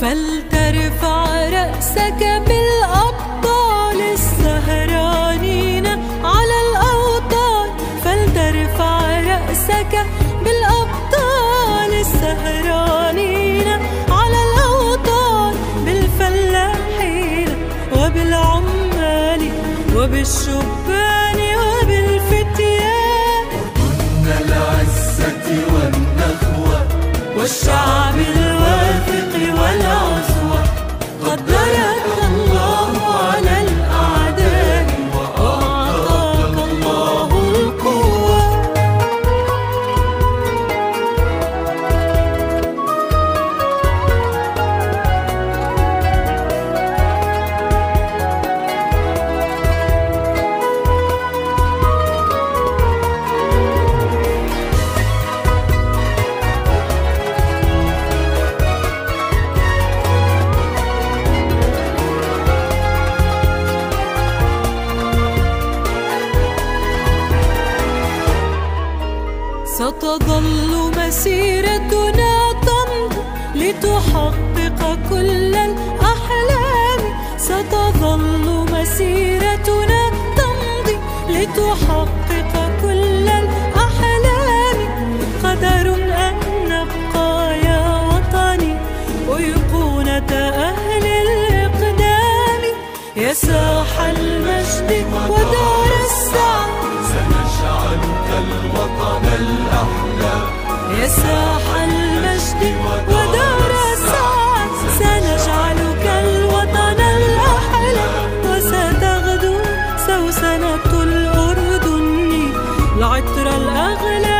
فلترفع رأسك بالأبطال السهرانين على الأوطان. فلترفع رأسك بالأبطال السهرانين على الأوطان بالفلاحين وبالعمال وبالشبان وبالفتيان. من العزة والنخوة والشعب ستظل مسيرتنا تمضي لتحقق كل الأحلام. ستظل مسيرتنا تمضي لتحقق كل الأحلام. قدر أن نبقى يا وطني أيقونة أهل الإقدام. يا ساح المجد سنجعلك الوطن الأحلى وستغدو سوسنة الأردن. العطر الأغلى